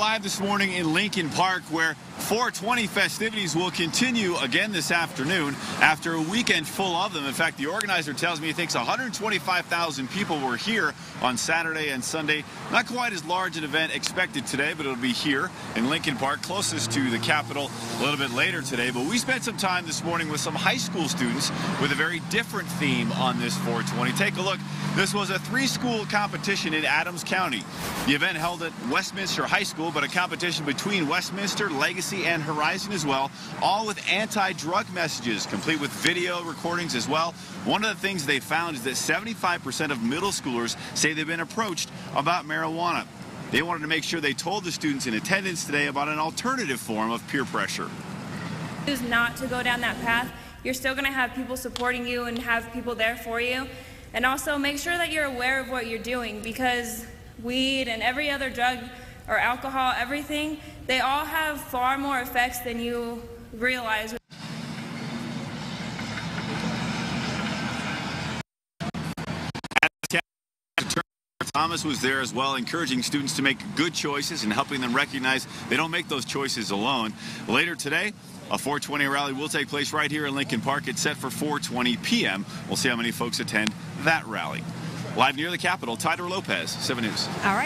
live this morning in Lincoln Park where 420 festivities will continue again this afternoon after a weekend full of them. In fact, the organizer tells me he thinks 125,000 people were here on Saturday and Sunday. Not quite as large an event expected today, but it'll be here in Lincoln Park, closest to the Capitol a little bit later today. But we spent some time this morning with some high school students with a very different theme on this 420. Take a look. This was a three-school competition in Adams County. The event held at Westminster High School, but a competition between Westminster, Legacy, and Horizon as well, all with anti-drug messages, complete with video recordings as well. One of the things they found is that 75% of middle schoolers say they've been approached about marijuana. They wanted to make sure they told the students in attendance today about an alternative form of peer pressure. Choose not to go down that path. You're still going to have people supporting you and have people there for you. And also make sure that you're aware of what you're doing because weed and every other drug or alcohol, everything, they all have far more effects than you realize. Thomas was there as well, encouraging students to make good choices and helping them recognize they don't make those choices alone. Later today, a 420 rally will take place right here in Lincoln Park. It's set for 4:20 p.m. We'll see how many folks attend that rally. Live near the Capitol, Tider Lopez, 7 News. All right.